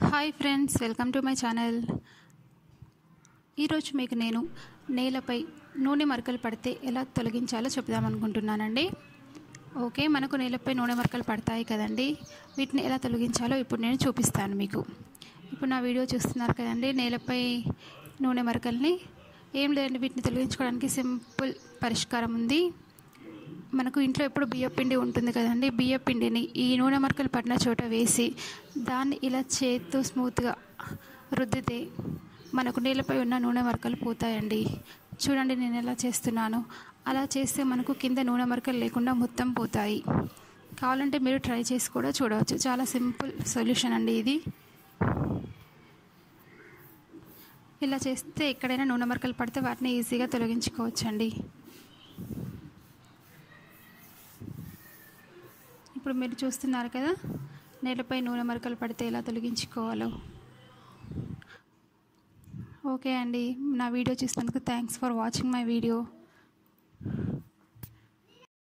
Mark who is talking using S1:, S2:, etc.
S1: Hi friends welcome to my channel ఈరోజు మీకు నేను నేలపై నూనె మరకలు పడితే ఎలా తొలగించాలో చెప్దామనుకుంటున్నానండి ఓకే మనకు నేలపై నూనె మరకలు పడతాయి కదండి. వీటిని ఎలా తొలగించాలో ఇప్పుడు నేను చూపిస్తాను మీకు. ఇప్పుడు నా వీడియో చూస్తున్నారు కదండి నేలపై నూనె మరకల్ని. ఏం లేదండి వీటిని తొలగించుకోవడానికి సింపుల్ పరిష్కారం ఉంది. మనకు ఇంట్లో ఎప్పుడు బియ్య పిండి ఉంటుంది కదండి బియ్య పిండిని ఈ నూనె మరకలు పడిన చోట వేసి దాన్ని ఇలా చేత్తో స్మూత్గా రుద్దితే మనకు నీళ్ళపై ఉన్న నూనె మరకలు పోతాయండి. చూడండి నేను ఎలా చేస్తున్నాను. అలా చేస్తే మనకు కింద నూనె మరకలు లేకుండా మొత్తం పోతాయి. కావాలంటే మీరు ట్రై చేసి కూడా చూడవచ్చు. చాలా సింపుల్ సొల్యూషన్ అండి ఇది. ఇలా చేస్తే ఎక్కడైనా నూనె మరకలు పడితే వాటిని ఈజీగా తొలగించుకోవచ్చండి. ఇప్పుడు మీరు చూస్తున్నారు కదా నేలపై నూనె మరకలు పడితే ఎలా తొలగించుకోవాలో. ఓకే అండి నా వీడియో చూసినందుకు thanks for watching my video